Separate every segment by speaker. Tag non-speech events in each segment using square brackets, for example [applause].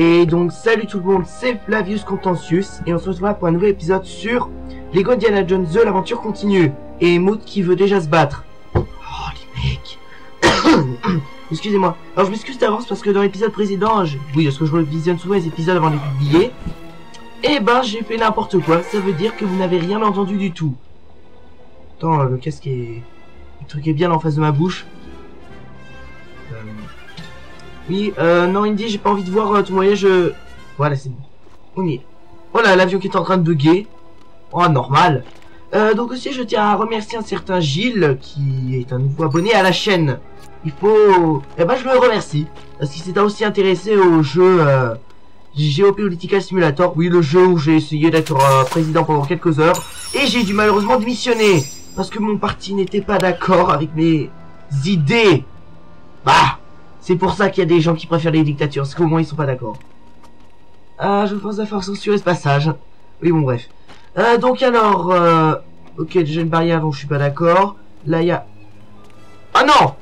Speaker 1: Et donc salut tout le monde, c'est Flavius Contentious et on se retrouve pour un nouvel épisode sur Lego Indiana Jones 2, l'aventure continue. Et Mood qui veut déjà se battre. Oh les mecs [coughs] Excusez-moi. Alors je m'excuse d'avance parce que dans l'épisode précédent, je... oui parce que je visionne souvent les épisodes avant de les publier. Et ben j'ai fait n'importe quoi, ça veut dire que vous n'avez rien entendu du tout. Attends, le casque est... Le truc est bien en face de ma bouche. Oui, euh, non Indy, j'ai pas envie de voir euh, voyage. euh, Voilà, c'est bon. On y est. Oh là, l'avion qui est en train de bugger. Oh, normal. Euh, donc aussi, je tiens à remercier un certain Gilles, qui est un nouveau abonné à la chaîne. Il faut... Eh ben, je le remercie. Parce qu'il s'est aussi intéressé au jeu euh, Geopolitical Simulator. Oui, le jeu où j'ai essayé d'être euh, président pendant quelques heures. Et j'ai dû malheureusement démissionner. Parce que mon parti n'était pas d'accord avec mes idées. Bah c'est pour ça qu'il y a des gens qui préfèrent les dictatures, parce qu'au moins ils sont pas d'accord. Ah, je pense à faire censurer ce passage. Oui, bon, bref. Euh, donc alors, euh... Ok, déjà une barrière dont je suis pas d'accord. Là, il y a... Ah non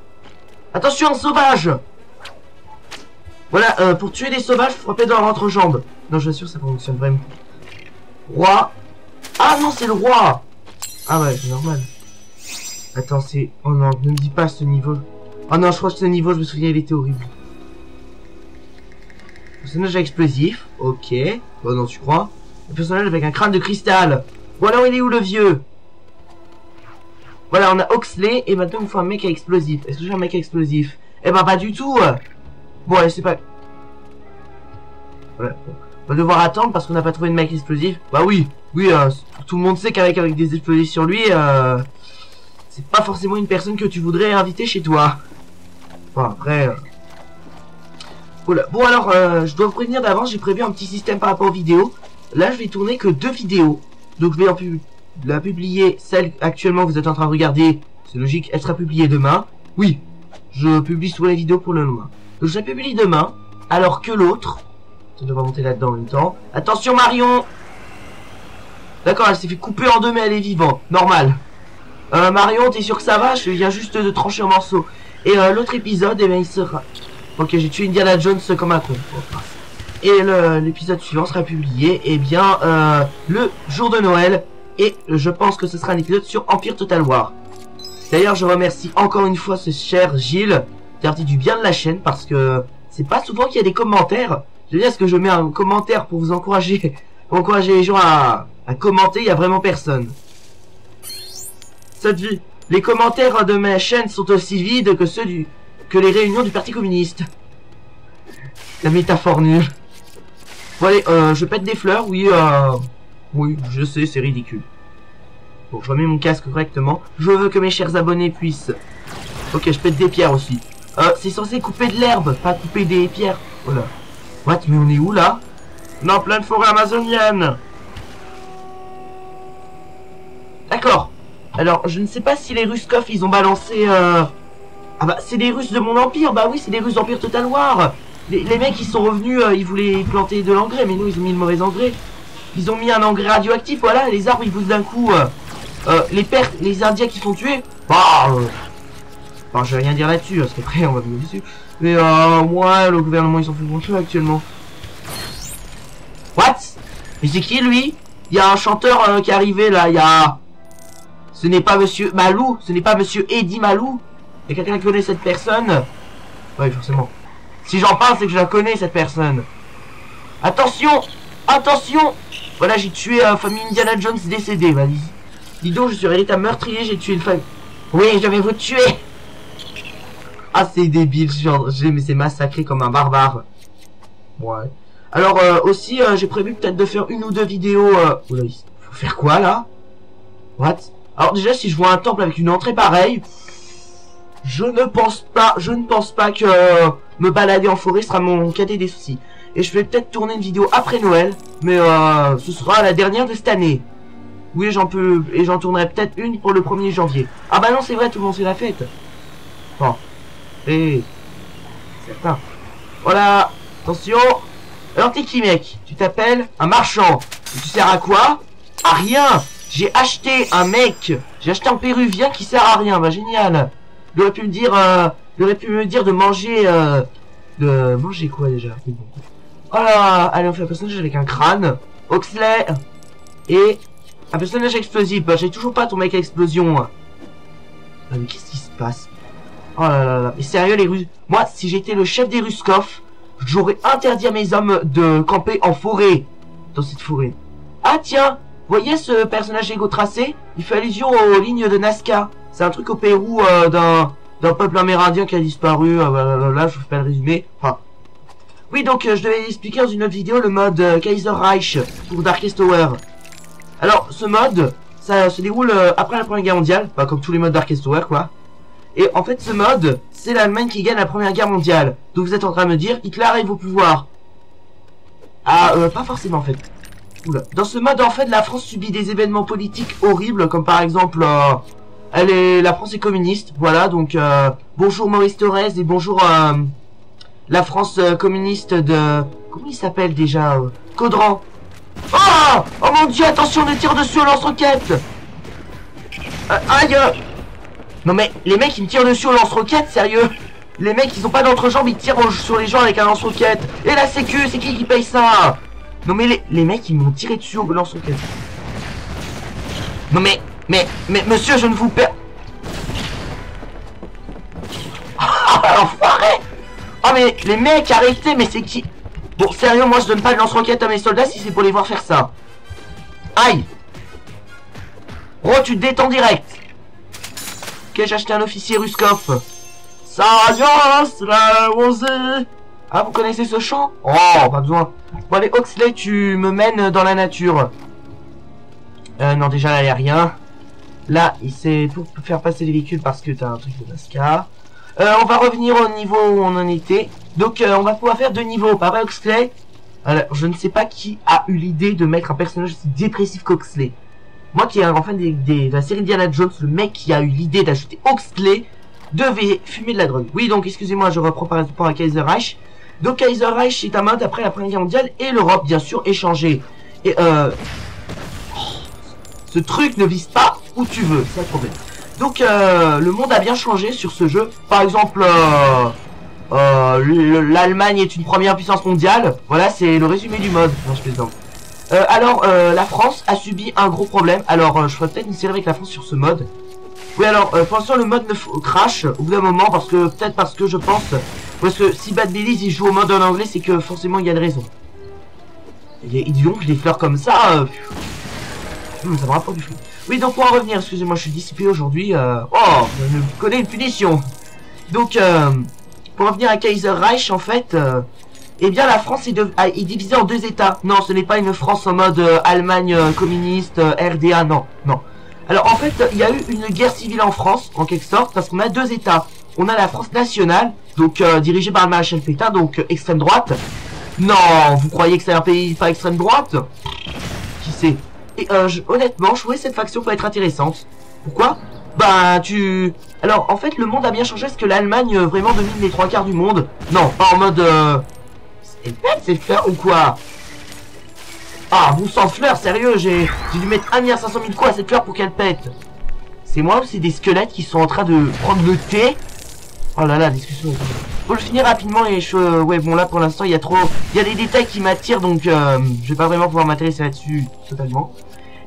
Speaker 1: Attention, sauvage Voilà, euh, pour tuer des sauvages, frapper dans l'entrejambe. Non, je suis sûr, ça fonctionne vraiment. Roi. Ah non, c'est le roi Ah ouais, c'est normal. Attends, c'est... Oh non, ne me dis pas ce niveau. Oh non, je crois que ce niveau, je me souviens, il était horrible. Personnage explosif, ok. Bon, non, tu crois? Le personnage avec un crâne de cristal. Bon, alors, il est où le vieux? Voilà, on a Oxley, et maintenant, il faut un mec à explosif. Est-ce que j'ai un mec à explosif? Eh ben, pas du tout Bon, allez, c'est pas... Voilà. On va devoir attendre parce qu'on n'a pas trouvé de mec explosif. Bah oui, oui, euh, tout le monde sait qu'avec avec des explosifs sur lui, euh, c'est pas forcément une personne que tu voudrais inviter chez toi. Bon, après... euh, Voilà. Bon, alors, euh, je dois vous prévenir d'avance, j'ai prévu un petit système par rapport aux vidéos. Là, je vais tourner que deux vidéos. Donc, je vais en la publier, celle actuellement vous êtes en train de regarder. C'est logique, elle sera publiée demain. Oui, je publie souvent les vidéos pour le lendemain. Donc, je la publie demain, alors que l'autre... Ça devrait monter là-dedans en même temps. Attention, Marion D'accord, elle s'est fait couper en deux, mais elle est vivante. Normal. Euh, Marion, t'es sûr que ça va? Je viens juste de trancher en morceaux. Et euh, l'autre épisode, eh ben, il sera... Ok, j'ai tué Indiana Jones comme un con. Et l'épisode suivant sera publié, eh bien, euh, le jour de Noël. Et je pense que ce sera un épisode sur Empire Total War. D'ailleurs, je remercie encore une fois ce cher Gilles, qui a dit du bien de la chaîne, parce que c'est pas souvent qu'il y a des commentaires. Je veux dire, est-ce que je mets un commentaire pour vous encourager, [laughs] pour encourager les gens à, à commenter, il y a vraiment personne. Cette vie. Les commentaires de ma chaîne sont aussi vides que ceux du, que les réunions du Parti communiste. La métaphore nulle. Bon allez, euh, je pète des fleurs, oui, euh... Oui, je sais, c'est ridicule. Bon, je remets mon casque correctement. Je veux que mes chers abonnés puissent... Ok, je pète des pierres aussi. Euh, c'est censé couper de l'herbe, pas couper des pierres. Voilà. What, mais on est où, là? On est en pleine forêt amazonienne D'accord. Alors, je ne sais pas si les Ruskov, ils ont balancé... Euh... Ah bah, c'est des Russes de mon empire. Bah oui, c'est des Russes d'Empire Total War. Les, les mecs, ils sont revenus, euh, ils voulaient planter de l'engrais, mais nous, ils ont mis le mauvais engrais. Ils ont mis un engrais radioactif, voilà, les arbres, ils poussent d'un coup. Euh, les pertes, les Indiens qui sont tués, bah... Enfin, je vais rien dire là-dessus, parce qu'après, on va venir dessus. Mais euh, moi, le gouvernement, ils s'en foutent grand actuellement. What? Mais c'est qui, lui? Il y a un chanteur qui est arrivé, là, il y a... Ce n'est pas Monsieur Malou, ce n'est pas Monsieur Eddie Malou. A quelqu'un qui connaît cette personne? Oui, forcément. Si j'en parle, c'est que je la connais, cette personne. Attention Attention Voilà, j'ai tué la famille Indiana Jones décédée, vas-y. Dis donc, je suis véritable meurtrier, j'ai tué une famille. Oui, je vais vous tuer Ah, c'est débile, genre, j'ai mais c'est massacré comme un barbare. Ouais. Alors, euh, aussi, euh, j'ai prévu peut-être de faire une ou deux vidéos... Euh... Oula, faut faire quoi, là? What? Alors, déjà, si je vois un temple avec une entrée pareille... Je ne pense pas, je ne pense pas que euh, me balader en forêt sera mon cadet des soucis. Et je vais peut-être tourner une vidéo après Noël, mais euh, ce sera la dernière de cette année. Oui, j'en peux, et j'en tournerai peut-être une pour le 1er janvier. Ah bah non, c'est vrai, tout le monde fait la fête. Bon. Et... Certain. Voilà, attention. Alors t'es qui mec? Tu t'appelles un marchand. Et tu sers à quoi? À rien J'ai acheté un mec, j'ai acheté un péruvien qui sert à rien, bah génial il aurait pu me dire, euh, il aurait pu me dire de manger, euh, de manger quoi déjà? Oh là Allez, on fait un personnage avec un crâne. Oxley. Et un personnage explosif. Bah, j'ai toujours pas ton mec à explosion. Ah, mais qu'est-ce qui se passe? Oh là là là. Mais sérieux, les Russes... Moi, si j'étais le chef des Ruskov, j'aurais interdit à mes hommes de camper en forêt. Dans cette forêt. Ah tiens Voyez ce personnage égo tracé? Il fait allusion aux lignes de Nazca. C'est un truc au Pérou euh, d'un peuple amérindien qui a disparu. Euh, là, je vous fais pas le résumé. Enfin, oui, donc euh, je devais expliquer dans une autre vidéo le mode euh, Kaiser Reich pour Darkest Tower. Alors, ce mode, ça se déroule euh, après la Première Guerre mondiale, pas comme tous les modes Darkest Tower, quoi. Et en fait, ce mode, c'est l'Allemagne qui gagne la Première Guerre mondiale. Donc vous êtes en train de me dire, Hitler arrive au pouvoir. Ah, pas forcément en fait. Dans ce mode, en fait, la France subit des événements politiques horribles, comme par exemple, euh, elle est, la France est communiste, voilà. Donc euh, bonjour Maurice Thorez et bonjour euh, la France communiste de, comment il s'appelle déjà, Caudran. Oh, oh mon Dieu, attention, ne tire dessus au lance-roquette. Euh, aïe. Non mais les mecs ils me tirent dessus au lance-roquette, sérieux Les mecs ils ont pas d'entrejambe, ils tirent sur les gens avec un lance-roquette. Et la sécu, c'est qui qui paye ça? Non mais les, les mecs ils m'ont tiré dessus au lance-roquette. Non mais, mais, mais monsieur je ne vous perds... [laughs] Ah l'enfoiré Oh mais les mecs arrêtez, mais c'est qui? Bon sérieux moi je donne pas de lance-roquette à mes soldats si c'est pour les voir faire ça. Aïe Ro tu te détends direct Ok, j'ai acheté un officier Ruskov. Science, la. Ah, vous connaissez ce chant Oh, pas besoin. Bon, allez, Oxley, tu me mènes dans la nature. Euh, non, déjà, là, y a rien. Là, il sait pour faire passer les véhicules parce que t'as un truc de NASCAR. Euh, on va revenir au niveau où on en était. Donc, euh, on va pouvoir faire deux niveaux. Pas vrai, Oxley? Alors, je ne sais pas qui a eu l'idée de mettre un personnage aussi dépressif qu'Oxley. Moi qui est un des, de la série Indiana Jones, le mec qui a eu l'idée d'ajouter Oxley devait fumer de la drogue. Oui, donc excusez-moi, je reprends par rapport à Kaiser Reich. Donc Kaiser Reich est un mode après la Première Guerre mondiale et l'Europe, bien sûr, est changée. Et euh... oh, ce truc ne vise pas où tu veux, c'est le problème. Donc euh, le monde a bien changé sur ce jeu. Par exemple, euh, euh, le- l'Allemagne est une première puissance mondiale. Voilà, c'est le résumé du mode. Non, alors, la France a subi un gros problème. Alors, je ferai peut-être une série avec la France sur ce mode. Oui, alors, euh, pour le mode ne crash au bout d'un moment parce que peut-être parce que je pense parce que si Bad Belize il joue au mode en anglais, c'est que forcément il y a une raison. Il est idiot que des fleurs comme ça. euh, hum, ça me rapporte du flou. Oui, donc pour en revenir, excusez-moi, je suis dissipé aujourd'hui. euh, Oh, je connais une punition. Donc, euh, pour revenir à Kaiser Reich, en fait, euh, eh bien, la France est, de- ah, est divisée en deux États. Non, ce n'est pas une France en mode euh, Allemagne communiste, RDA, non, non. Alors, en fait, il y a eu une guerre civile en France, en quelque sorte, parce qu'on a deux États. On a la France nationale, donc euh, dirigée par le maréchal Pétain, donc euh, extrême droite. Non, vous croyez que c'est un pays pas extrême droite? Qui sait? Et euh, je- honnêtement, je trouvais cette faction peut être intéressante. Pourquoi? Bah, tu... Alors, en fait, le monde a bien changé parce que l'Allemagne euh, vraiment domine les trois quarts du monde. Non, pas en mode... C'est bête cette fleur ou quoi? Ah, vous sans fleur, sérieux, j'ai dû mettre 1 500 000 coups à cette fleur pour qu'elle pète. C'est moi ou c'est des squelettes qui sont en train de prendre le thé? Oh là là, discussion. Faut le finir rapidement et je... Ouais, bon là pour l'instant il y a trop... Il y a des détails qui m'attirent donc euh, je vais pas vraiment pouvoir m'intéresser là-dessus totalement.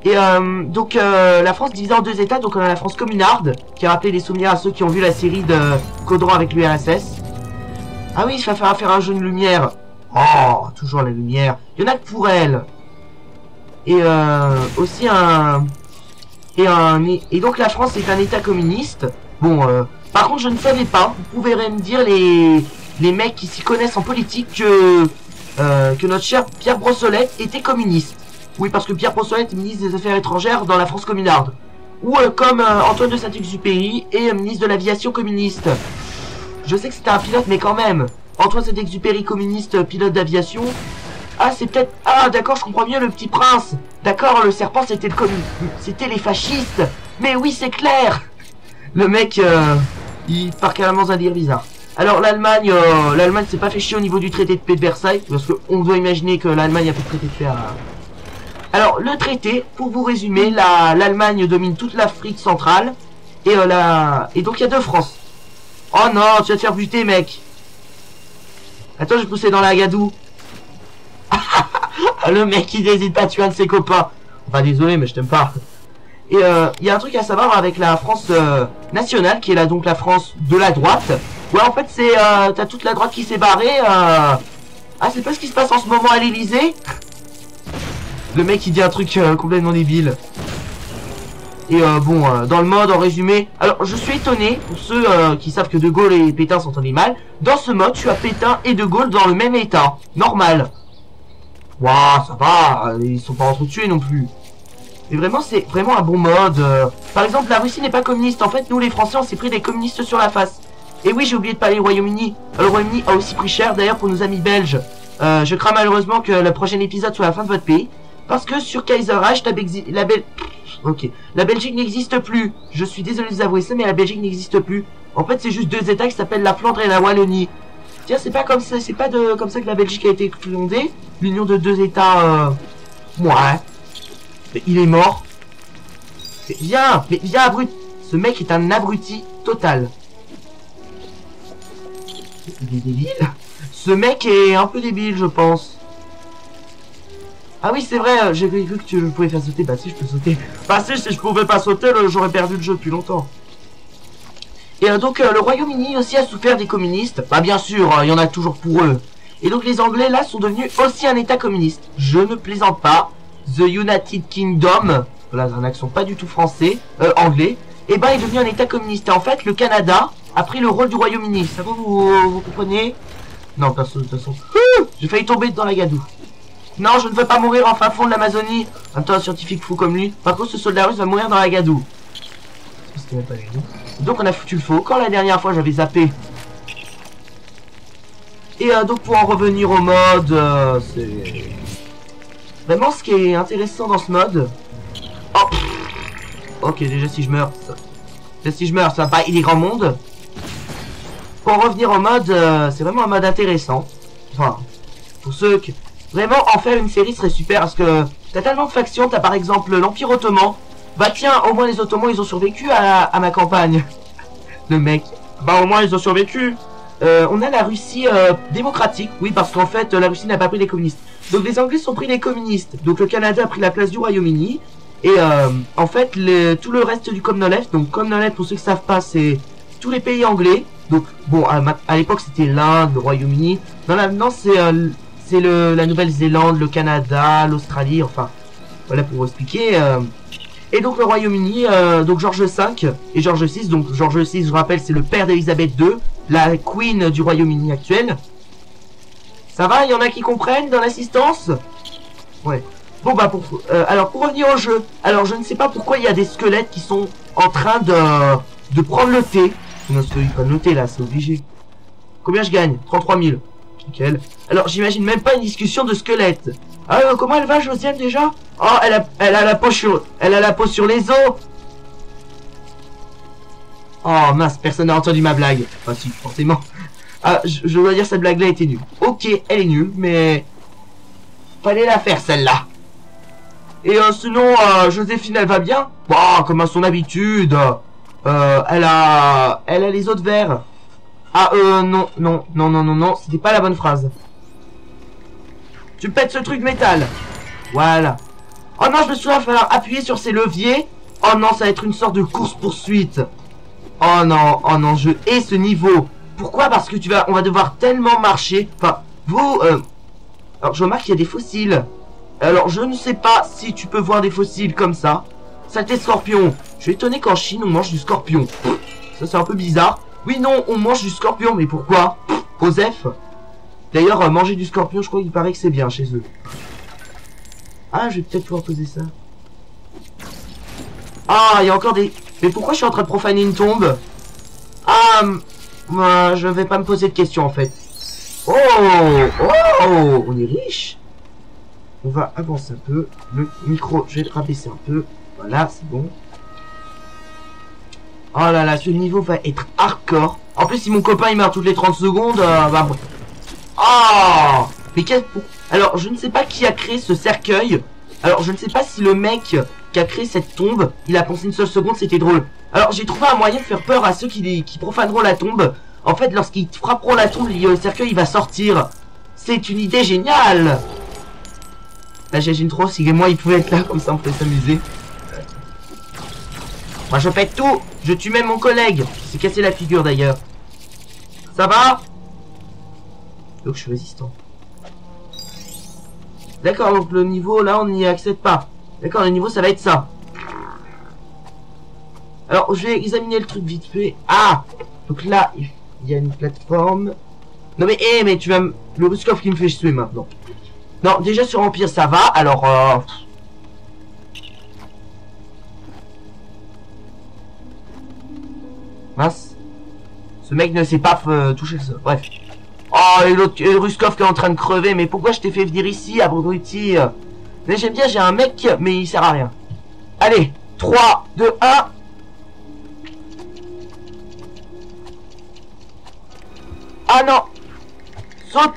Speaker 1: Et euh, donc euh, la France divisée en deux états, donc on a la France communarde, qui a rappelé les souvenirs à ceux qui ont vu la série de Caudron avec l'URSS. Ah oui, ça va faire faire un jeu de lumière. Oh, toujours la lumière. Il y en a que pour elle. Et euh, aussi un... Et, un... et donc la France est un état communiste. Bon, euh, par contre je ne savais pas, vous pouvez me dire les, les mecs qui s'y connaissent en politique que, euh, que notre cher Pierre Brossolette était communiste. Oui, parce que Pierre Brossolette est ministre des Affaires étrangères dans la France communarde. Ou comme Antoine de Saint-Exupéry est ministre de l'aviation communiste. Je sais que c'était un pilote, mais quand même. Antoine Saint-Exupéry, communiste, pilote d'aviation. Ah, c'est peut-être... Ah, d'accord, je comprends mieux le petit prince. D'accord, le serpent, c'était le commun... C'était les fascistes. Mais oui, c'est clair. Le mec, euh, il part carrément dans un bizarre. Alors, l'Allemagne, euh, l'Allemagne s'est pas fait chier au niveau du traité de paix de Versailles. Parce qu'on doit imaginer que l'Allemagne a fait le traité de paix à... Alors, le traité, pour vous résumer, la- l'Allemagne domine toute l'Afrique centrale. Et, euh, la... et donc, il y a deux France. Oh non, tu vas te faire buter, mec. Attends, je vais pousser dans la gadoue. Ah, le mec n'hésite pas à tuer un de ses copains. Enfin, désolé, mais je t'aime pas. Et euh, il y a un truc à savoir avec la France euh, nationale, qui est là donc la France de la droite. Ouais, en fait, c'est euh, t'as toute la droite qui s'est barrée. Euh... Ah, c'est pas ce qui se passe en ce moment à l'Elysée Le mec, il dit un truc euh, complètement débile. Et euh, bon, euh, dans le mode, en résumé, alors je suis étonné, pour ceux euh, qui savent que De Gaulle et Pétain sont en mal, dans ce mode, tu as Pétain et De Gaulle dans le même état, normal. Waouh, ça va, ils sont pas entretués non plus. Mais vraiment, c'est vraiment un bon mode. euh. Par exemple, la Russie n'est pas communiste, en fait, nous les Français, on s'est pris des communistes sur la face. Et oui, j'ai oublié de parler du Royaume-Uni. Euh, Le Royaume-Uni a aussi pris cher, d'ailleurs, pour nos amis belges. Euh, je crains malheureusement que le prochain épisode soit la fin de votre pays. Parce que sur Kaiser Reich, la. La Belgique n'existe plus. Je suis désolé de vous avouer ça, mais la Belgique n'existe plus. En fait, c'est juste deux États qui s'appellent la Flandre et la Wallonie. Tiens, c'est pas comme ça, c'est pas de comme ça que la Belgique a été fondée. L'union de deux États. Euh... Mais il est mort. Mais viens, mais viens, abruti. Ce mec est un abruti total. Il est débile. Ce mec est un peu débile, je pense. Ah oui, c'est vrai, euh, j'ai cru que tu pouvais faire sauter. Bah si, je peux sauter. Bah si, si je pouvais pas sauter, j'aurais perdu le jeu depuis longtemps. Et euh, donc, euh, le Royaume-Uni aussi a souffert des communistes. Bah bien sûr, euh, il y en a toujours pour eux. Et donc, les Anglais, là, sont devenus aussi un État communiste. Je ne plaisante pas. The United Kingdom, voilà, un accent pas du tout français, euh, anglais, et ben, est devenu un État communiste. Et en fait, le Canada a pris le rôle du Royaume-Uni. Ça va, vous, vous comprenez? Non, perso, de toute façon. J'ai failli tomber dans la gadoue. Non, je ne veux pas mourir en fin fond de l'Amazonie. Un scientifique fou comme lui. Par contre, ce soldat russe va mourir dans la gadoue. Donc, on a foutu le faux. Quand la dernière fois, j'avais zappé. Et euh, donc, pour en revenir au mode, euh, c'est... Vraiment, ce qui est intéressant dans ce mode... Oh. Ok, déjà, si je meurs... Déjà, si je meurs, ça va pas... Il est grand monde. Pour en revenir au mode, euh, c'est vraiment un mode intéressant. Enfin, pour ceux qui... Vraiment, en faire une série serait super parce que t'as tellement de factions. T'as par exemple l'Empire Ottoman. Bah tiens, au moins les Ottomans ils ont survécu à, à ma campagne. Le mec. Bah au moins ils ont survécu. Euh, on a la Russie euh, démocratique. Oui, parce qu'en fait la Russie n'a pas pris les communistes. Donc les Anglais sont pris les communistes. Donc le Canada a pris la place du Royaume-Uni. Et euh, en fait, le- tout le reste du Commonwealth, donc Commonwealth pour ceux qui savent pas, c'est tous les pays anglais. Donc bon, à, à l'époque c'était l'Inde, le Royaume-Uni. Non, là, maintenant c'est euh, c'est le la Nouvelle-Zélande, le Canada, l'Australie, enfin voilà pour vous expliquer. Et donc le Royaume-Uni, euh, donc George V et George VI. Donc George VI, je rappelle, c'est le père d'Elisabeth II, la Queen du Royaume-Uni actuel. Ça va, il y en a qui comprennent dans l'assistance? Ouais. Bon bah pour euh, alors pour revenir au jeu, alors je ne sais pas pourquoi il y a des squelettes qui sont en train de de prendre le thé. Non, c'est pas le là, c'est obligé. Combien je gagne? 33 000. Nickel. Alors j'imagine même pas une discussion de squelette. Ah euh, comment elle va Josiane déjà? Oh elle a elle a la peau sur elle a la peau sur les os. Oh mince, personne n'a entendu ma blague. Enfin si, forcément. Ah, je, dois dire cette blague là était nulle. Ok, elle est nulle, mais fallait la faire celle-là. Et euh, sinon, euh, Joséphine, elle va bien? Bah, comme à son habitude. Elle a, elle a les autres verres. Ah, euh, non, non, non, non, non, non, c'était pas la bonne phrase. Tu pètes ce truc métal. Voilà. Oh non, je me souviens, il va falloir appuyer sur ces leviers. Oh non, ça va être une sorte de course-poursuite. Oh non, oh non, je hais ce niveau. Pourquoi? Parce que tu vas, on va devoir tellement marcher. Enfin, vous, euh... Alors, je remarque qu'il y a des fossiles. Alors, je ne sais pas si tu peux voir des fossiles comme ça. Saleté scorpion. Je suis étonné qu'en Chine, on mange du scorpion. Ça, c'est un peu bizarre. Oui, non, on mange du scorpion, mais pourquoi? Osef? D'ailleurs, euh, manger du scorpion, je crois qu'il paraît que c'est bien chez eux. Ah, je vais peut-être pouvoir poser ça. Ah, il y a encore des... Mais pourquoi je suis en train de profaner une tombe? Ah, moi, je vais pas me poser de questions, en fait. Oh Oh On est riche On va avancer un peu. Le micro, je vais le rabaisser un peu. Voilà, c'est bon. Oh là là, ce niveau va être hardcore. En plus, si mon copain il meurt toutes les 30 secondes, euh, bah... Oh Mais quel... Alors, je ne sais pas qui a créé ce cercueil. Alors, je ne sais pas si le mec qui a créé cette tombe, il a pensé une seule seconde, c'était drôle. Alors, j'ai trouvé un moyen de faire peur à ceux qui, profaneront la tombe. En fait, lorsqu'ils frapperont la tombe, le cercueil, il va sortir. C'est une idée géniale Là, j'imagine trop si moi il pouvait être là, comme ça on pouvait s'amuser. Moi, je pète tout Je tue même mon collègue qui s'est cassé la figure d'ailleurs. Ça va? Donc, je suis résistant. D'accord, donc le niveau, là, on n'y accède pas. D'accord, le niveau, ça va être ça. Alors, je vais examiner le truc vite fait. Ah Donc là, il y a une plateforme. Non mais, hé, mais tu vas me... Le Ruskov qui me fait suer maintenant. Non, déjà sur Empire, ça va. Alors, euh... Mince. Ce mec ne sait pas euh, toucher ça. Bref. Oh, et l'autre Ruskov qui est en train de crever. Mais pourquoi je t'ai fait venir ici, abruti Mais j'aime bien, j'ai un mec, mais il sert à rien. Allez, 3, 2, 1. Ah non Saute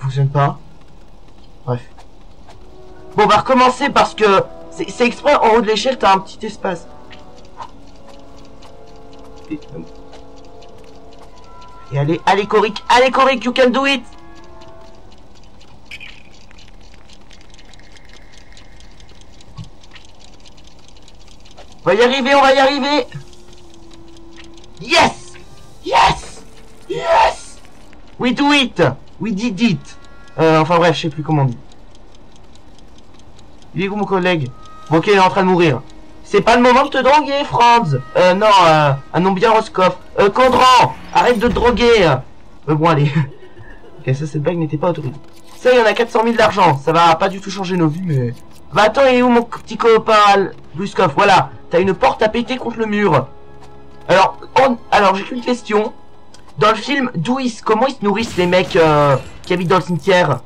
Speaker 1: Fonctionne pas. Bon, on va recommencer parce que c'est exprès, en haut de l'échelle, t'as un petit espace. Et, et allez, allez Coric, allez Coric, you can do it. On va y arriver, on va y arriver. Yes! Yes! Yes! We do it! We did it! Euh, Enfin bref, je sais plus comment on dit. Il est où mon collègue? Ok, il est en train de mourir. C'est pas le moment de te droguer, Franz Euh, non, euh, un nom bien Roscoff. Euh, Condran Arrête de te droguer Euh, bon, allez. [laughs] ok, ça, cette bague n'était pas autorisée. Ça, il y en a 400 000 d'argent. Ça va pas du tout changer nos vies, mais... Attends, il est où mon petit copain Ruskov Voilà, t'as une porte à péter contre le mur. Alors, alors j'ai une question. Dans le film, d'où ils, comment ils se nourrissent les mecs euh, qui habitent dans le cimetière?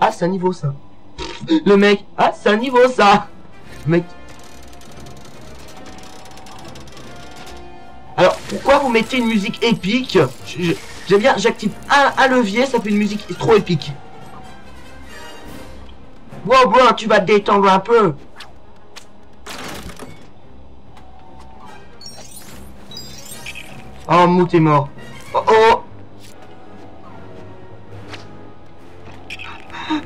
Speaker 1: Ah, c'est un niveau ça. Le mec, ah, c'est un niveau ça. mec. Alors, pourquoi vous mettez une musique épique J'aime bien, j'active un, levier, ça fait une musique trop épique. Wow, bon, tu vas te détendre un peu. Oh, Mout est mort. Oh, oh.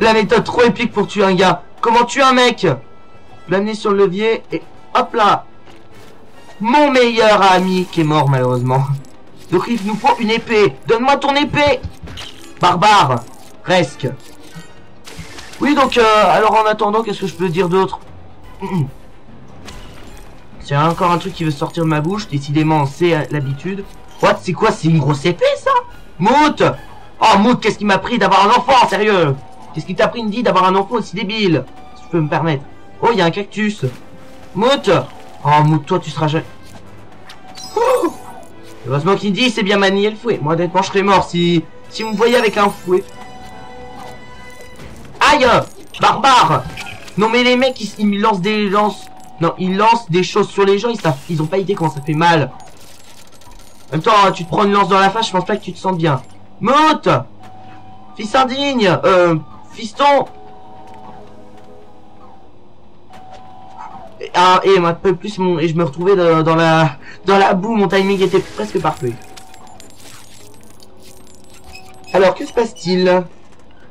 Speaker 1: La méthode trop épique pour tuer un gars. Comment tuer un mec? L'amener sur le levier et hop là. Mon meilleur ami qui est mort malheureusement. Donc il nous faut une épée. Donne-moi ton épée. Barbare. Presque. Oui, donc, euh, alors en attendant, qu'est-ce que je peux dire d'autre? [clears throat] C'est encore un truc qui veut sortir de ma bouche, décidément, c'est l'habitude. What? C'est quoi? C'est une grosse épée, ça? Mout Oh, Mout, qu'est-ce qui m'a pris d'avoir un enfant, sérieux? Qu'est-ce qui t'a pris une dit d'avoir un enfant aussi débile Si tu peux me permettre? Oh, il y a un cactus. Mout Oh, Mout, toi, tu seras jamais... Heureusement qu'il dit, c'est bien manier le fouet. Moi, honnêtement, je serais mort si... Si vous me voyez avec un fouet. Aïe Barbare Non mais les mecs ils, ils lancent des lances Non ils lancent des choses sur les gens Ils savent ils ont pas idée comment ça fait mal En même temps tu te prends une lance dans la face Je pense pas que tu te sens bien Mout Fils indigne Euh Fiston Ah et un peu plus mon et je me retrouvais dans, la dans la boue mon timing était presque parfait. Alors que se passe-t-il?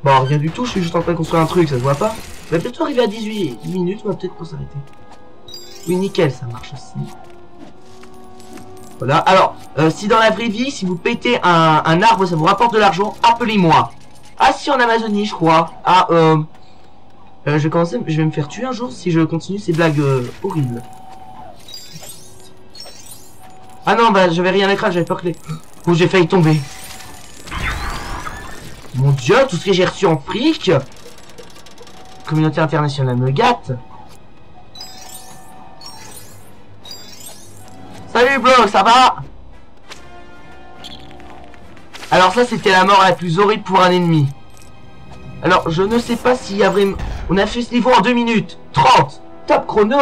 Speaker 1: Bon, rien du tout, je suis juste en train de construire un truc, ça se voit pas. On va peut-être arriver à 18 minutes, on va peut-être pour s'arrêter. Oui, nickel, ça marche aussi. Voilà, alors, euh, si dans la vraie vie, si vous pétez un, arbre, ça vous rapporte de l'argent, appelez-moi. Ah, si, en Amazonie, je crois. Ah, euh, euh... je vais commencer, je vais me faire tuer un jour si je continue ces blagues euh, horribles. Ah non, bah, j'avais rien écran, j'avais peur que les... Oh, j'ai failli tomber. Mon dieu, tout ce que j'ai reçu en fric Communauté internationale me gâte Salut Block, ça va? Alors ça c'était la mort la plus horrible pour un ennemi. Alors je ne sais pas s'il y a vraiment... On a fait ce niveau en 2 minutes 30 Top chrono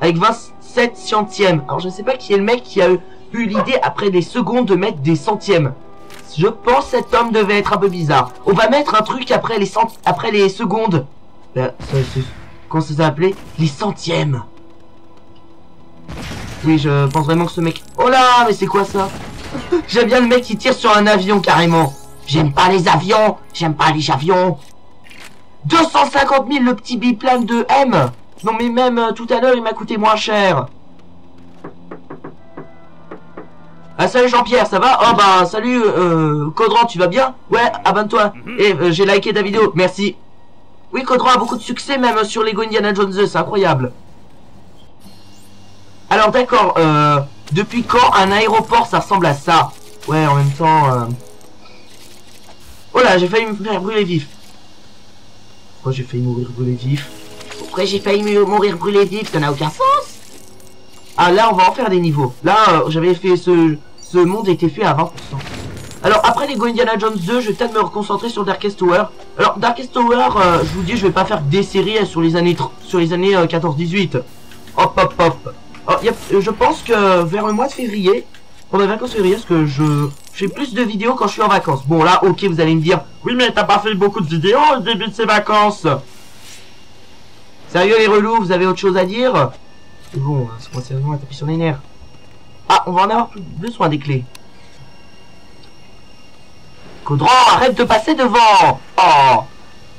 Speaker 1: Avec 27 centièmes. Alors je sais pas qui est le mec qui a eu, l'idée après des secondes de mettre des centièmes. Je pense cet homme devait être un peu bizarre. On va mettre un truc après les secondes. Euh, comment ça s'appelait? Les centièmes. Oui, je pense vraiment que ce mec... Oh là, mais c'est quoi ça? J'aime bien le mec qui tire sur un avion carrément. J'aime pas les avions, j'aime pas les avions. 250 000 le petit biplane de M Non mais même euh, tout à l'heure il m'a coûté moins cher. Ah salut Jean-Pierre, ça va? Oh bah salut euh, Codran, tu vas bien? Ouais, abonne-toi. Et euh, j'ai liké ta vidéo, merci. Oui, Codran a beaucoup de succès même sur Lego Indiana Jones 2, c'est incroyable. Alors d'accord, euh, depuis quand un aéroport ça ressemble à ça Ouais, en même temps... Euh... Oh là, j'ai failli me faire brûler vif. Pourquoi j'ai failli mourir brûlé vif Pourquoi j'ai failli me- mourir brûlé vif Ça n'a aucun sens Ah là, on va en faire des niveaux. Là, euh, j'avais fait ce... Ce monde était fait à 20%. Alors après les Go Indiana Jones 2, je vais peut-être me reconcentrer sur Darkest Tower. Alors Darkest Tower, euh, je vous dis, je vais pas faire des séries euh, sur les années sur les années euh, 14-18. Hop hop hop. Oh, je pense que vers le mois de février, pendant les vacances février, parce que je fais plus de vidéos quand je suis en vacances. Bon là, ok, vous allez me dire, oui mais t'as pas fait beaucoup de vidéos au début de ces vacances. Sérieux les relous, vous avez autre chose à dire? Bon, hein, c'est moi sérieusement à taper sur les nerfs. Ah, on va en avoir plus besoin des clés. Caudran, arrête de passer devant Oh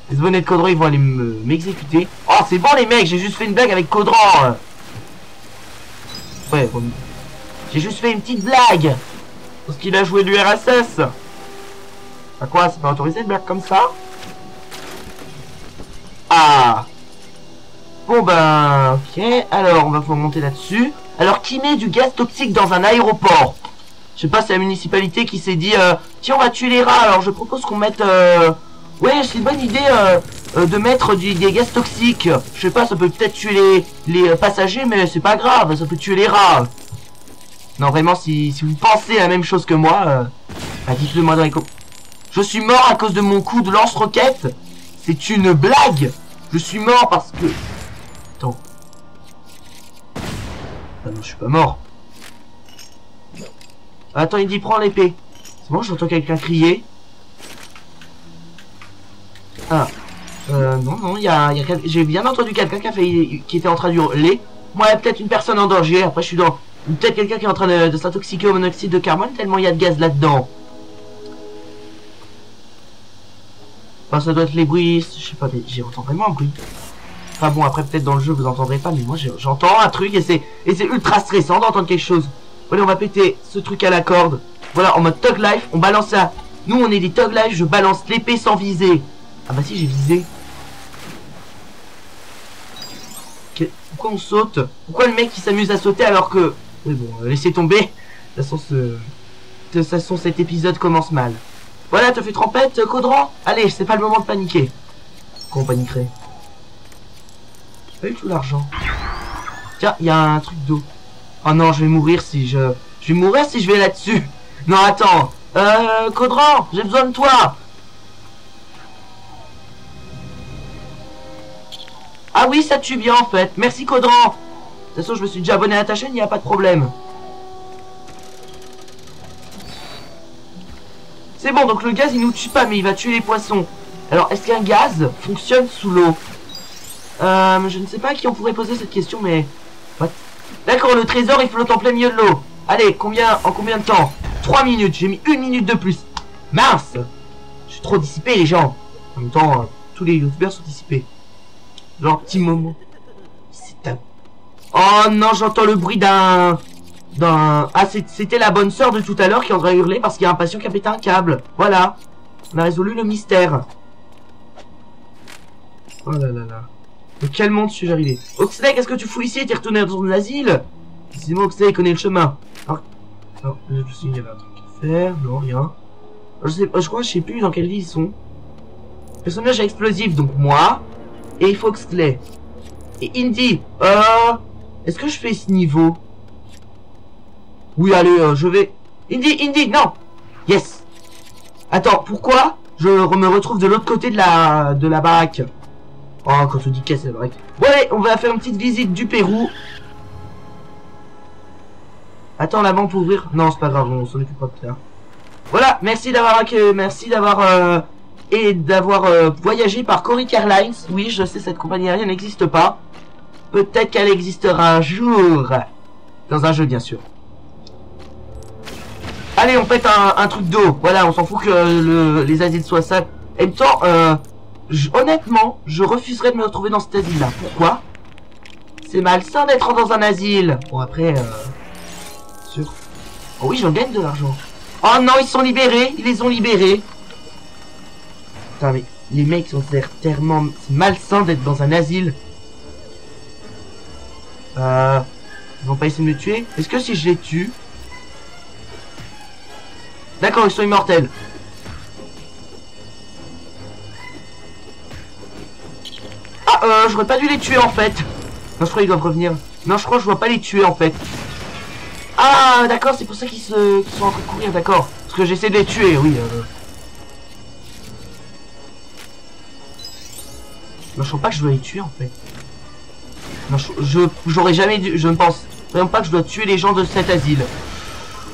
Speaker 1: Les abonnés de Caudran, ils vont aller me- m'exécuter. Oh, c'est bon les mecs, j'ai juste fait une blague avec Caudran J'ai juste fait une petite blague. Parce qu'il a joué du RSS À quoi, c'est pas autorisé de blague comme ça? Ah. Bon ben, ok, alors on va pouvoir monter là-dessus. Alors, qui met du gaz toxique dans un aéroport? Je sais pas, c'est la municipalité qui s'est dit, euh, tiens, on va tuer les rats, alors je propose qu'on mette... Euh... Ouais, c'est une bonne idée euh, euh, de mettre du, des gaz toxiques. Je sais pas, ça peut peut-être tuer les, les euh, passagers, mais c'est pas grave, ça peut tuer les rats. Non, vraiment, si, si vous pensez la même chose que moi, euh, bah, dites-le moi dans les com- Je suis mort à cause de mon coup de lance-roquette C'est une blague Je suis mort parce que... Attends. Ah non, je suis pas mort. Attends, il dit prends l'épée. C'est bon, j'entends quelqu'un crier. Ah. Euh, non, non, il y a, y a j'ai bien entendu quelqu'un qui a fait, qui était en train d'hurler. Ouais, peut-être une personne en danger. Après, je suis dans, peut-être quelqu'un qui est en train de, de s'intoxiquer au monoxyde de carbone tellement il y a de gaz là-dedans. Enfin, ça doit être les bruits, je sais pas, mais j'entends vraiment un bruit. Enfin bon, après peut-être dans le jeu vous entendrez pas, mais moi j'entends un truc et c'est et c'est ultra stressant d'entendre quelque chose. Allez, on va péter ce truc à la corde. Voilà, en mode Tug Life, on balance ça. Nous on est des Tug Life, je balance l'épée sans viser. Ah bah si j'ai visé. Que- Pourquoi on saute Pourquoi le mec il s'amuse à sauter alors que... Oui bon, euh, laissez tomber. De toute façon, ce... cet épisode commence mal. Voilà, t'as fait trempette, euh, Caudran Allez, c'est pas le moment de paniquer. Pourquoi on paniquerait J'ai pas eu tout l'argent. Tiens, il y a un truc d'eau. Oh non, je vais mourir si je... Je vais mourir si je vais là-dessus. Non, attends. Euh, Caudran, j'ai besoin de toi. Ah oui, ça tue bien en fait. Merci Caudran. De toute façon, je me suis déjà abonné à ta chaîne, il n'y a pas de problème. C'est bon, donc le gaz il nous tue pas, mais il va tuer les poissons. Alors, est-ce qu'un gaz fonctionne sous l'eau? Euh, Je ne sais pas à qui on pourrait poser cette question, mais... D'accord, le trésor il flotte en plein milieu de l'eau. Allez, combien en combien de temps? 3 minutes, j'ai mis une minute de plus. Mince Je suis trop dissipé les gens. En même temps, euh, tous les youtubeurs sont dissipés. Genre, petit moment. C'est un... Oh non, j'entends le bruit d'un... D'un... Ah, c'était la bonne sœur de tout à l'heure qui en train de hurler parce qu'il y a un patient qui a pété un câble. Voilà. On a résolu le mystère. Oh là là là. De quel monde suis-je arrivé? Oxley, qu'est-ce que tu fous ici? T'es retourné dans ton asile? Excusez-moi, Oxley, connaît le chemin. Alors, alors, je il y avait un truc à faire. Non, rien. Je sais je crois, je sais plus dans quelle vie ils sont. Personnage explosif, donc moi. Et Foxley. Et Indy. Euh... Est-ce que je fais ce niveau? Oui, allez, euh, je vais... Indy, Indy, non Yes Attends, pourquoi je me retrouve de l'autre côté de la, de la baraque? Oh, quand on dit caisse, c'est vrai. Bon, allez, on va faire une petite visite du Pérou. Attends, la banque pour ouvrir. Non, c'est pas grave, on s'en occupera plus tard. Voilà, merci d'avoir accueilli- merci d'avoir euh, et d'avoir euh, voyagé par Coric Airlines. Oui, je sais, cette compagnie aérienne n'existe pas. Peut-être qu'elle existera un jour. Dans un jeu, bien sûr. Allez, on pète un, truc d'eau. Voilà, on s'en fout que le, les asiles soient sales. Et même euh, honnêtement, je refuserais de me retrouver dans cet asile-là. Pourquoi? C'est malsain d'être dans un asile. Bon, après, euh... Sûr. Oh oui, j'en gagne de l'argent. Oh non, ils sont libérés. Ils les ont libérés. Putain, mais les mecs sont tellement... C'est malsain d'être dans un asile. Euh... Ils vont pas essayer de me tuer Est-ce que si je les tue... D'accord, ils sont immortels. Ah, euh, j'aurais pas dû les tuer en fait. Non, je crois qu'ils doivent revenir. Non, je crois que je dois pas les tuer en fait. Ah, d'accord, c'est pour ça qu'ils se... sont en train de courir, d'accord. Parce que j'essaie de les tuer, oui. Euh... je crois pas que je dois les tuer en fait. Non, je j'aurais jamais dû... Je ne pense vraiment pas que je dois tuer les gens de cet asile.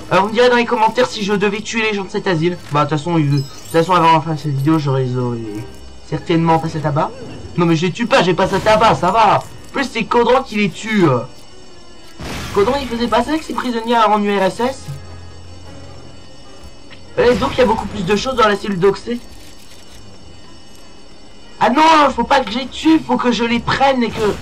Speaker 1: Alors, vous me direz dans les commentaires si je devais tuer les gens de cet asile. Bah, de toute façon, de toute façon, avant la fin de cette vidéo, j'aurais certainement passé à tabac. Non, mais je les tue pas, j'ai passé à tabac, ça va. Plus, c'est Caudron qui les tue. Caudron, il faisait pas ça avec ses prisonniers en URSS donc, il y a beaucoup plus de choses dans la cellule d'Oxley. Ah non, faut pas que je les tue, faut que je les prenne et que...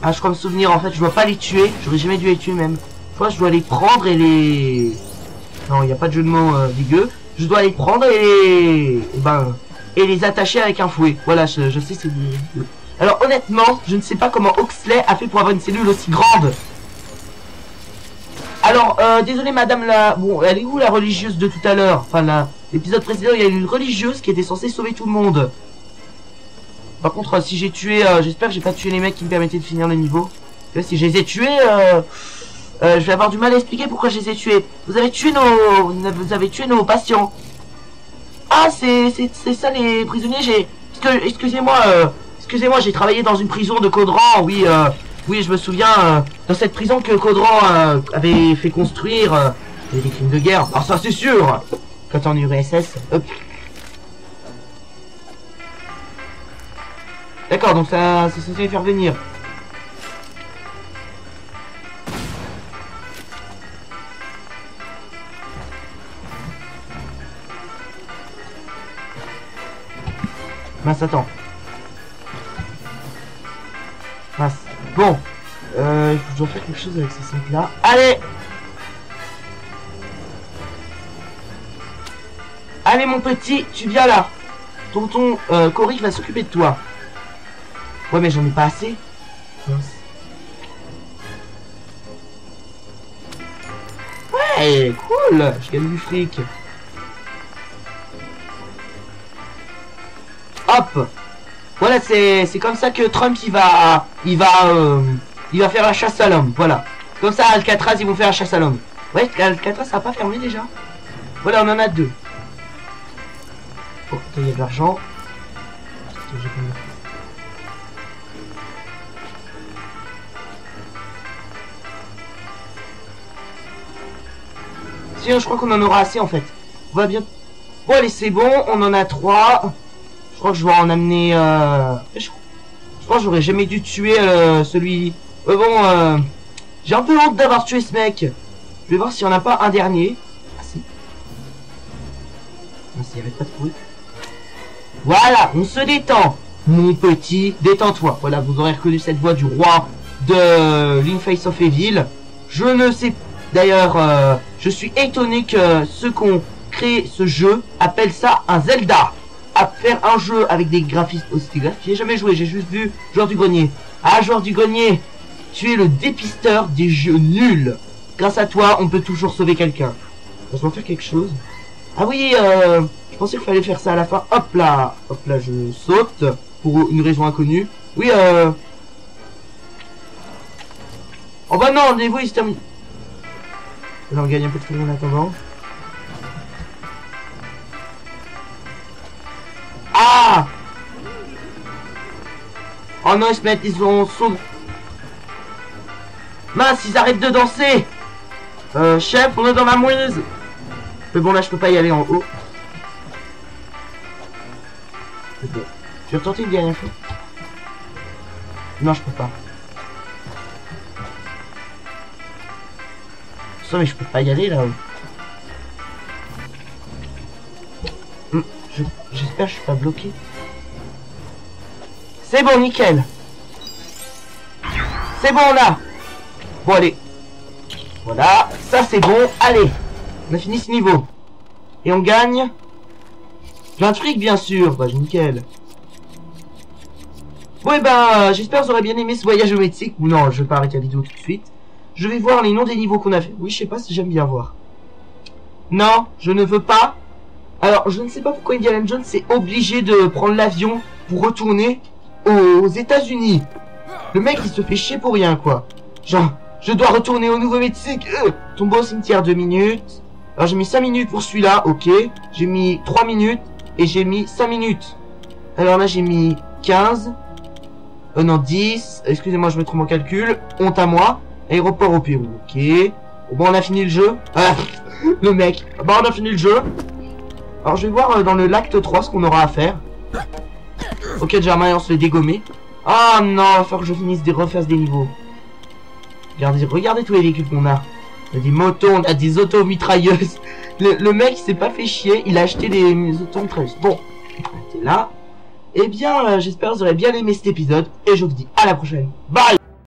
Speaker 1: Ah, je crois me souvenir, en fait, je dois pas les tuer. J'aurais jamais dû les tuer, même. Je crois je dois les prendre et les... Non, il n'y a pas de jeu de mots euh, dégueu. Je dois les prendre et les... et ben... Et les attacher avec un fouet. Voilà, je, je sais, c'est... Alors, honnêtement, je ne sais pas comment Oxley a fait pour avoir une cellule aussi grande. Alors, euh, désolé madame la... Bon, elle est où la religieuse de tout à l'heure? Enfin, l'épisode précédent, il y a une religieuse qui était censée sauver tout le monde. Par contre, euh, si j'ai tué... euh, J'espère que j'ai pas tué les mecs qui me permettaient de finir le niveau. Si je les ai tués... Je vais avoir du mal à expliquer pourquoi je les ai tués. Vous avez tué nos... Vous avez tué nos patients. Ah, c'est c'est- ça les prisonniers, j'ai... Excusez-moi, excusez-moi, j'ai travaillé dans une prison de Caudran, oui, oui, je me souviens, euh, dans cette prison que Caudran euh, avait fait construire, euh, il y avait des crimes de guerre, ah ça c'est sûr Quand on est URSS, hop. D'accord, donc ça, censé les faire venir. Mince, attends. Mince. Bon. Euh, je dois faire quelque chose avec ces cinq là. Allez Allez mon petit, tu viens là. Tonton euh, Cory va s'occuper de toi. Ouais mais j'en ai pas assez. Ouais, cool Je gagne du fric. Hop Voilà, c'est c'est comme ça que Trump, il va... Il va... euh, il va faire la chasse à l'homme, voilà. Comme ça, Alcatraz, ils vont faire la chasse à l'homme. Ouais, Alcatraz, ça a pas fermé déjà Voilà, on en a deux. Oh, il y a de l'argent. Sinon, je crois qu'on en aura assez en fait. On va bien. Bon, allez, c'est bon, on en a trois. Je crois que je vais en amener. Euh... Je, je que j'aurais jamais dû tuer euh, celui. Euh, bon, euh... j'ai un peu honte d'avoir tué ce mec. Je vais voir s'il n'y en a pas un dernier. Ah si. Ah si, arrête pas de. Voilà, on se détend. Mon petit, détends-toi. Voilà, vous aurez reconnu cette voix du roi de l'Inface of Evil. Je ne sais D'ailleurs, euh, je suis étonné que ceux qui ont créé ce jeu appellent ça un Zelda. À faire un jeu avec des graphismes aussi. J'ai jamais joué, j'ai juste vu Joueur du Grenier. Ah, Joueur du Grenier, tu es le dépisteur des jeux nuls. Grâce à toi, on peut toujours sauver quelqu'un. On va faire quelque chose. Ah oui, euh, je pensais qu'il fallait faire ça à la fin. Hop là, hop là, je saute pour une raison inconnue. Oui, euh... Oh bah non, le niveau il se termine. On gagne un peu de fric en attendant. Oh non, ils se mettent, ils ont sauve. Mince, ils arrêtent de danser Euh, chef, on est dans la mouise Mais bon, là, je peux pas y aller en haut. Je vais retenter une dernière fois. Non, je peux pas. Ça, mais je peux pas y aller là-haut. Hmm, je- Je suis pas bloqué. C'est bon, nickel. C'est bon là. Bon, allez. Voilà, ça c'est bon. Allez, on a fini ce niveau. Et on gagne fric, bien sûr. Bah, nickel. Bon, et ben, j'espère que vous aurez bien aimé ce voyage géométrique. Ou non, je vais pas arrêter la vidéo tout de suite. Je vais voir les noms des niveaux qu'on a fait. Oui, je sais pas si j'aime bien voir. Non, je ne veux pas. Alors, je ne sais pas pourquoi Indiana Jones est obligé de prendre l'avion pour retourner aux États-Unis. Le mec, il se fait chier pour rien, quoi. Genre, je dois retourner au Nouveau-Mexique. Euh, au cimetière 2 minutes. Alors, j'ai mis 5 minutes pour celui-là, ok. J'ai mis 3 minutes et j'ai mis 5 minutes. Alors là, j'ai mis 15. Euh, non, 10. Excusez-moi, je me trompe en calcul. Honte à moi. Aéroport au Pérou, ok. Bon, on a fini le jeu. Ah, [laughs] le mec. Bah, on a fini le jeu. Alors, je vais voir euh, dans le l'acte 3 ce qu'on aura à faire. Ok, Germain, on se fait dégommer. Ah non, il va falloir que je finisse de refaire des niveaux. Regardez, regardez tous les véhicules qu'on a. On a des motos, on a des auto-mitrailleuses. [laughs] Le, mec, s'est pas fait chier, il a acheté des auto-mitrailleuses. Bon, c'est là. Eh bien, euh, j'espère que vous aurez bien aimé cet épisode. Et je vous dis à la prochaine. Bye